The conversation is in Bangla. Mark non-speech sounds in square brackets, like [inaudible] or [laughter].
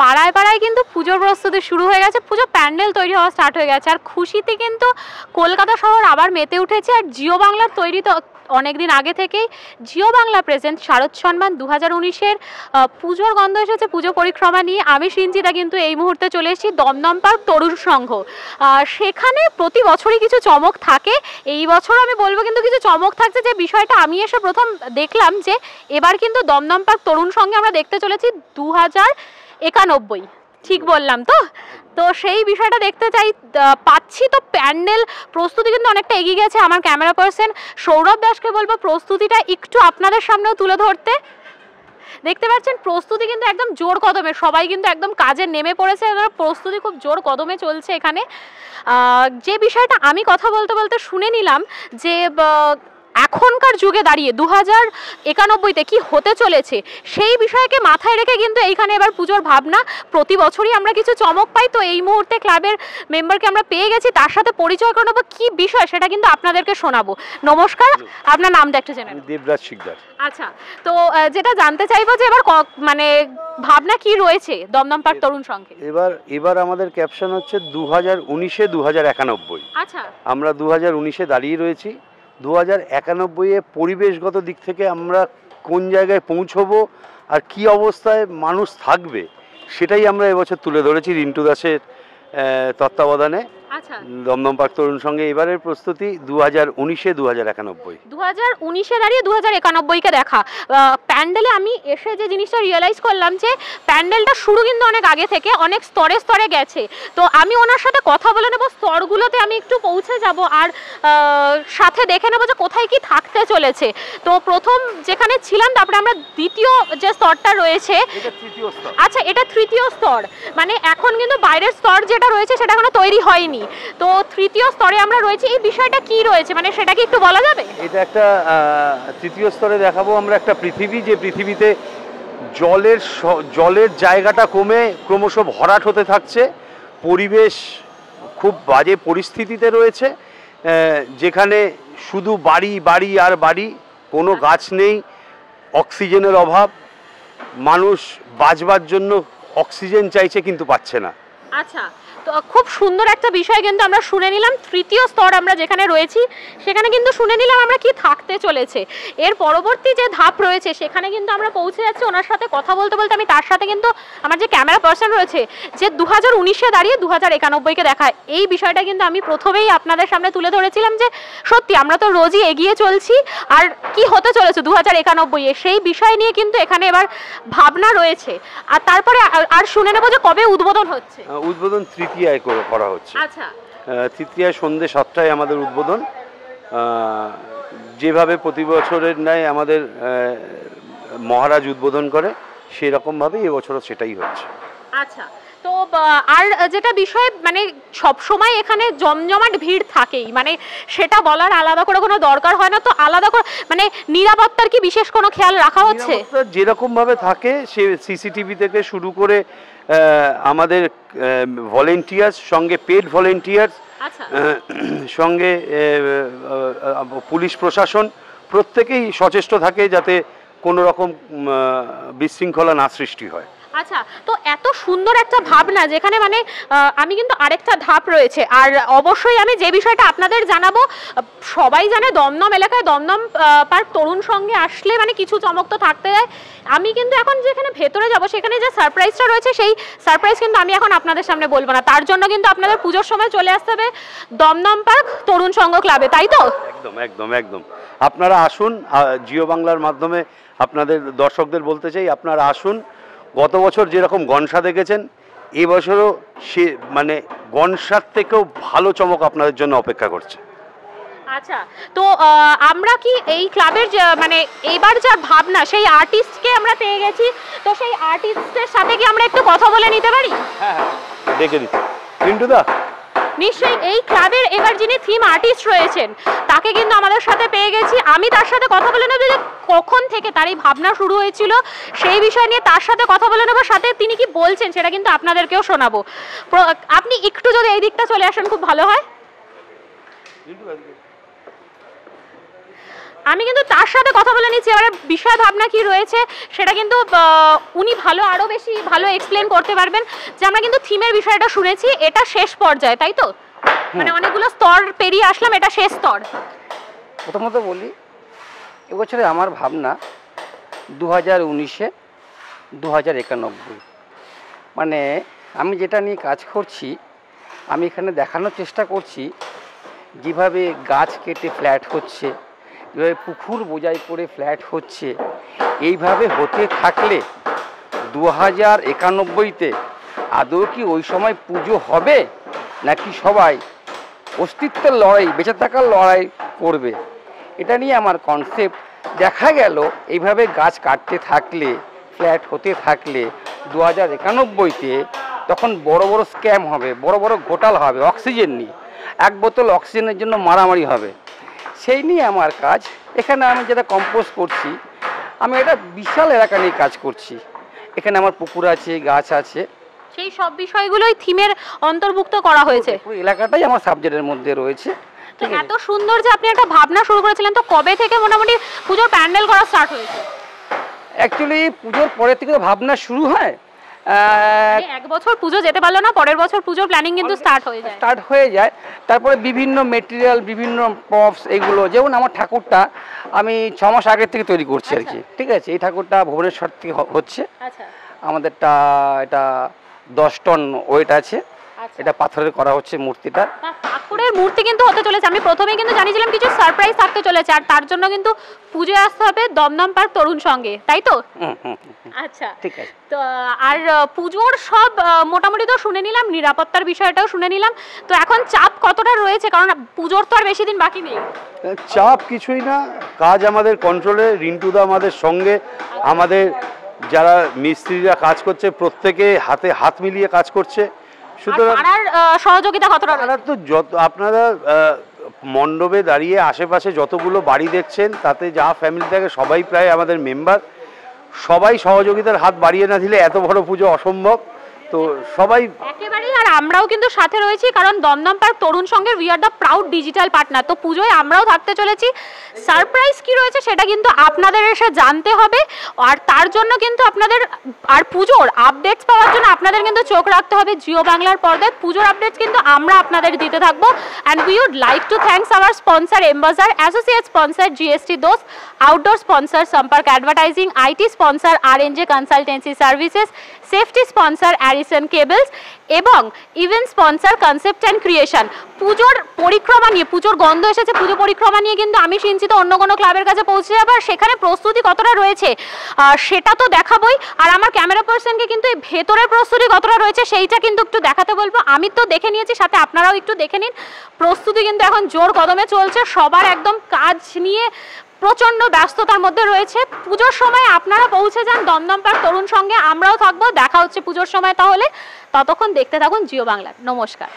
পাড়ায় পাড়ায় কিন্তু পুজোর প্রস্তুতি শুরু হয়ে গেছে, পুজো প্যান্ডেল তৈরি হওয়া স্টার্ট হয়ে গেছে। আর খুশিতে কিন্তু কলকাতা শহর আবার মেতে উঠেছে, আর জিও বাংলার তৈরি তো অনেক দিন আগে থেকেই। জিও বাংলা প্রেজেন্ট শারদ সম্মান দু হাজার উনিশের পুজোর গন্ধ এসেছে, পুজো পরিক্রমা নিয়ে। আমি সিঞ্চিতা কিন্তু এই মুহূর্তে চলে এসেছি, দমদম পার্ক তরুণ সংঘ। সেখানে প্রতি বছরই কিছু চমক থাকে। এই বছর আমি বলব কিন্তু কিছু চমক থাকছে, যে বিষয়টা আমি এসে প্রথম দেখলাম, যে এবার কিন্তু দমদম পার্ক তরুণ সঙ্গে আমরা দেখতে চলেছি দু হাজার একানব্বই। ঠিক বললাম তো? তো সেই বিষয়টা দেখতে চাই পাচ্ছি তো প্যান্ডেল। প্রস্তুতি কিন্তু অনেকটা এগিয়ে গেছে আমার ক্যামেরা পার্সন। সৌরভ দাসকে বলব, প্রস্তুতিটা একটু আপনাদের সামনেও তুলে ধরতে। দেখতে পাচ্ছেন, প্রস্তুতি কিন্তু একদম জোর কদমে। সবাই কিন্তু একদম কাজে নেমে পড়েছে। প্রস্তুতি খুব জোর কদমে চলছে এখানে। যে বিষয়টা আমি কথা বলতে বলতে শুনে নিলাম যে এখনকার যুগে দাঁড়িয়ে দু হাজার একানব্বইতে কী হতে চলেছে সেই বিষয়কে মাথায় রেখে কিন্তু এইখানে এবার পুজোর ভাবনা। প্রতি বছরই আমরা কিছু চমক পাই তো এই মুহূর্তে ক্লাবের মেম্বারকে আমরা পেয়ে গেছি। তার সাথে পরিচয় করে নেব কী বিষয় সেটা কিন্তু আপনাদেরকে শোনাবো। নমস্কার আপনার নামটা একটু জেনে দেবরাজ শিকদার। আচ্ছা তো যেটা জানতে চাইব যে এবার মানে ভাবনা কি রয়েছে দমদম পার্ক তরুণ সংঘে? এবার এবার আমাদের ক্যাপশন হচ্ছে দু হাজার উনিশে দু হাজার একানব্বই। আচ্ছা। আমরা দু হাজার উনিশে দাঁড়িয়ে রয়েছি। দু হাজার একানব্বইয়ে পরিবেশগত দিক থেকে আমরা কোন জায়গায় পৌঁছবো আর কি অবস্থায় মানুষ থাকবে, সেটাই আমরা এবছর তুলে ধরেছি রিন্টু দাসের তত্ত্বাবধানে। দমদম পার্ক তরুণ সঙ্গে এবারের প্রস্তুতি দু হাজার উনিশে দু হাজার একানব্বই। দু হাজার উনিশে দাঁড়িয়ে দু হাজার একানব্বইকে দেখা। প্যান্ডেলে আমি এসে যে জিনিসটা রিয়েলাইজ করলাম যে প্যান্ডেলটা শুরু কিন্তু অনেক আগে থেকে অনেক স্তরে স্তরে গেছে। তো আমি ওনার সাথে কথা বলে নেব স্তরগুলোতে আমি একটু পৌঁছে যাব আর সাথে দেখে নেব যে কোথায় কি থাকতে চলেছে। তো প্রথম যেখানে ছিলাম তারপরে আমরা দ্বিতীয় যে স্তরটা রয়েছে আচ্ছা এটা তৃতীয় স্তর। মানে এখন কিন্তু বাইরের স্তর যেটা রয়েছে সেটা এখনও তৈরি হয়নি। তো তৃতীয় স্তরে আমরা রয়েছি। এই বিষয়টা কি রয়েছে? মানে সেটা কি একটু বলা যাবে? এটা একটা তৃতীয় স্তরে দেখাবো আমরা একটা পৃথিবী যে পৃথিবীতে জলের জলের জায়গাটা কমে ক্রমশ ভরাট হতে থাকছে। পরিবেশ খুব বাজে পরিস্থিতিতে রয়েছে যেখানে শুধু বাড়ি বাড়ি আর বাড়ি কোনো গাছ নেই অক্সিজেনের অভাব। মানুষ বাঁচবার জন্য অক্সিজেন চাইছে কিন্তু পাচ্ছে না। আচ্ছা খুব সুন্দর একটা বিষয় কিন্তু আমরা শুনে নিলাম। তৃতীয় স্তর আমরা যেখানে রয়েছি, সেখানে কিন্তু শুনে নিলাম আমরা কি থাকতে চলেছে। এর পরবর্তী যে ধাপ রয়েছে, সেখানে কিন্তু আমরা পৌঁছে যাচ্ছি ওনার সাথে কথা বলতে বলতে আমি তার সাথে কিন্তু আমার যে ক্যামেরা পার্সন রয়েছে, যে দু হাজার উনিশে দাঁড়িয়ে দু হাজার একানব্বইকে দেখায়। এই বিষয়টা কিন্তু আমি প্রথমেই আপনাদের সামনে তুলে ধরেছিলাম যে, সত্যি আমরা তো রোজই এগিয়ে চলছি, আর কি হতে চলেছে দু হাজার একানব্বইয়ে? সেই বিষয় নিয়ে কিন্তু এখানে এবার ভাবনা রয়েছে। আর তারপরে আর- শুনে নেব যে কবে উদ্বোধন হচ্ছে। উদ্বোধন তৃতীয়ায় করা হচ্ছে। আচ্ছা। তৃতীয়ায় সন্ধ্যে সাতটায় আমাদের উদ্বোধন। যেভাবে প্রতি বছরের ন্যায় আমাদের মহারাজ উদ্বোধন করে সেই রকমভাবেই এবছরও সেটাই হচ্ছে। আচ্ছা। তো আর যেটা বিষয় মানে সব সময় এখানে জমজমাট ভিড় থাকেই। মানে সেটা বলার আলাদা করে কোনো দরকার হয় না। তো আলাদা করে মানে নিরাপত্তার কি বিশেষ কোনো খেয়াল রাখা হচ্ছে? যেরকমভাবে থাকে সে সিসিটিভি থেকে শুরু করে আমাদের ভলেন্টিয়ার্স সঙ্গে পেড ভলেন্টিয়ার্স আচ্ছা। [clears throat] সঙ্গে পুলিশ প্রশাসন প্রত্যেকেই সচেষ্ট থাকে যাতে কোনো রকম বিশৃঙ্খলা না সৃষ্টি হয়। আচ্ছা তো এত সুন্দর একটা ভাবনা যেখানে মানে আমি কিন্তু আরেকটা ধাপ রয়েছে। আর অবশ্যই আমি যে বিষয়টা আপনাদের জানাব সবাই জানে দমদম এলাকায় দমদম পার্ক তরুণ সঙ্গে আসলে মানে কিছু চমক তো থাকতে যায় আমি কিন্তু এখন যেখানে ভেতরে যাব সেখানে যে সারপ্রাইজটা রয়েছে সেই সারপ্রাইজ কিন্তু আমি এখন আপনাদের সামনে বলব না। তার জন্য কিন্তু আপনাদের পুজোর সময় চলে আসতে হবে দমদম পার্ক তরুণ সংঘ ক্লাবে তাই তো? একদম একদম একদম। আপনারা আসুন জিও বাংলার মাধ্যমে আপনাদের দর্শকদের বলতে চাই আপনারা আসুন গত বছর যেরকম গনসা দেখেছেন এবছরও সে মানে গনসার থেকেও ভালো চমক আপনাদের জন্য অপেক্ষা করছে। আচ্ছা তো আমরা কি এই ক্লাবের মানে এবার যা ভাবনা সেই আর্টিস্টকে আমরা পেয়ে গেছি তো সেই আর্টিস্টের সাথে কি আমরা একটু কথা বলে নিতে পারি? হ্যাঁ দেখে দিচ্ছি। পিন্টু দা নিশ্চয়ই এই ক্লাবের এবার যিনি থিম আর্টিস্ট রয়েছেন, তাকে কিন্তু আমাদের সাথে পেয়ে গেছি। আমি তার সাথে কথা বলে নেব যে কখন থেকে তার এই ভাবনা শুরু হয়েছিল, সেই বিষয় নিয়ে তার সাথে কথা বলে নেব, সাথে তিনি কি বলছেন সেটা কিন্তু আপনাদেরকেও শোনাবো। আপনি একটু যদি এই দিকটা চলে আসেন, খুব ভালো হয়। আমি কিন্তু তার সাথে কথা বলে নিচ্ছি। এবারে বিষয় ভাবনা কি রয়েছে সেটা কিন্তু উনি ভালো আরও বেশি ভালো এক্সপ্লেন করতে পারবেন। যে আমরা কিন্তু থিমের বিষয়টা শুনেছি এটা শেষ পর্যায়ে তাই তো? মানে অনেকগুলো স্তর পেরিয়ে আসলাম এটা শেষ স্তর। প্রথমত বলি এবছরে আমার ভাবনা দু হাজার উনিশে দু হাজার একানব্বই। মানে আমি যেটা নিয়ে কাজ করছি আমি এখানে দেখানোর চেষ্টা করছি যেভাবে গাছ কেটে ফ্ল্যাট হচ্ছে পুকুর বোঝাই করে ফ্ল্যাট হচ্ছে। এইভাবে হতে থাকলে দু হাজার একানব্বইতে আদৌ কি ওই সময় পুজো হবে? নাকি সবাই অস্তিত্বের লড়াই, বেঁচে থাকার লড়াই করবে? এটা নিয়ে আমার কনসেপ্ট দেখা গেল, এইভাবে গাছ কাটতে থাকলে, ফ্ল্যাট হতে থাকলে দু হাজার একানব্বইতে তখন বড় বড় স্ক্যাম হবে, বড় বড় ঘোটাল হবে অক্সিজেন নিয়ে। এক বোতল অক্সিজেনের জন্য মারামারি হবে। সেই নিয়ে আমার কাজ। এখানে আমি যেটা কম্পোজ করছি আমি একটা বিশাল এলাকা নিয়ে কাজ করছি। এখানে আমার পুকুর আছে গাছ আছে। সেই সব বিষয়গুলোই থিমের অন্তর্ভুক্ত করা হয়েছে। পুরো এলাকাটাই আমার সাবজেক্টের মধ্যে রয়েছে। তো এত সুন্দর যে আপনি একটা ভাবনা শুরু করেছিলেন তো কবে থেকে মোটামুটি পুজোর প্যান্ডেল করা স্টার্ট হয়েছে? অ্যাকচুয়ালি পুজোর পরের থেকে তো ভাবনা শুরু হয়। এক বছর পুজো যেতে পারল না পরের বছর পুজোর প্ল্যানিং কিন্তু স্টার্ট হয়ে যায়। স্টার্ট হয়ে যায়। তারপরে বিভিন্ন মেটেরিয়াল বিভিন্ন পপস এগুলো যেমন আমার ঠাকুরটা আমি ছ মাস আগের থেকে তৈরি করছি আর কি। ঠিক আছে? এই ঠাকুরটা ভুবনেশ্বর থেকে হচ্ছে। আচ্ছা। আমাদেরটা এটা দশ টন ওয়েট আছে। আচ্ছা এটা পাথরের করা হচ্ছে মূর্তিটা। পাথরের মূর্তি কিন্তু হতে চলেছে। আমি প্রথমেই কিন্তু জানিয়েছিলাম কিছু সারপ্রাইজ থাকতে চলেছে আর তার জন্য কিন্তু পুজোয় আসতে হবে দমদম পার্ক তরুণ সঙ্গে তাই তো? আচ্ছা। ঠিক আছে। তো আর পুজোর সব মোটামুটি তো শুনে নিলাম নিরাপত্তার বিষয়টাও শুনে নিলাম। তো এখন চাপ কতটা রয়েছে? কারণ পুজোর তো আর বেশি দিন বাকি নেই। চাপ কিছুই না। কাজ আমাদের কন্ট্রোলে রিন্টুদা আমাদের সঙ্গে। আমাদের যারা মিস্ত্রিরা কাজ করছে প্রত্যেকে হাতে হাত মিলিয়ে কাজ করছে। পাড়ার সহযোগিতা কতটা তো যত আপনারা আহ, মণ্ডপে দাঁড়িয়ে আশেপাশে যতগুলো বাড়ি দেখছেন তাতে যা ফ্যামিলি থাকে সবাই প্রায় আমাদের মেম্বার সবাই সহযোগিতার হাত বাড়িয়ে না দিলে এত বড় পুজো অসম্ভব। তো সবাই একেবারেই, আর আমরাও কিন্তু সাথে রয়েছি, কারণ দমদম পার্ক তরুণ সঙ্গে we are the proud digital partner তো পুজোয় আমরাও থাকতে চলেছি। সারপ্রাইজ কি রয়েছে সেটা কিন্তু আপনাদের এসে জানতে হবে। আর তার জন্য কিন্তু আপনাদের, আর পুজোর আপডেটস পাওয়ার জন্য আপনাদের কিন্তু চোখ রাখতে হবে জিও বাংলার পর্দায়। পুজোর আপডেটস কিন্তু আমরা আপনাদের দিতে থাকব। And we would like to thanks our sponsor এম্বাজার associate sponsor GST those outdoor sponsor Samparka advertising IT sponsor R N J consultancy services safety sponsor Arisson cables এবং event sponsor concept and creation পুজোর পরিক্রমা নিয়ে, পুজোর গন্ধ এসেছে, পুজো পরিক্রমা নিয়ে কিন্তু আমি সিঞ্চিত অন্য কোনো ক্লাবের কাছে পৌঁছে যাব। আর সেখানে প্রস্তুতি কতটা রয়েছে? সেটা তো দেখাবই। আর আমার ক্যামেরা পার্সনকে কিন্তু এই ভেতরের প্রস্তুতি কতটা রয়েছে, সেইটা কিন্তু একটু দেখাতে বলব। আমি তো দেখে নিয়েছি, সাথে আপনারাও একটু দেখে নিন। প্রস্তুতি কিন্তু এখন জোর কদমে চলছে। সবার একদম কাজ নিয়ে প্রচণ্ড ব্যস্ততার মধ্যে রয়েছে। পুজোর সময় আপনারা পৌঁছে যান দমদম পার তরুণ সঙ্গে। আমরাও থাকব। দেখা হচ্ছে পুজোর সময় তাহলে। ততক্ষণ দেখতে থাকুন জিও বাংলা নমস্কার।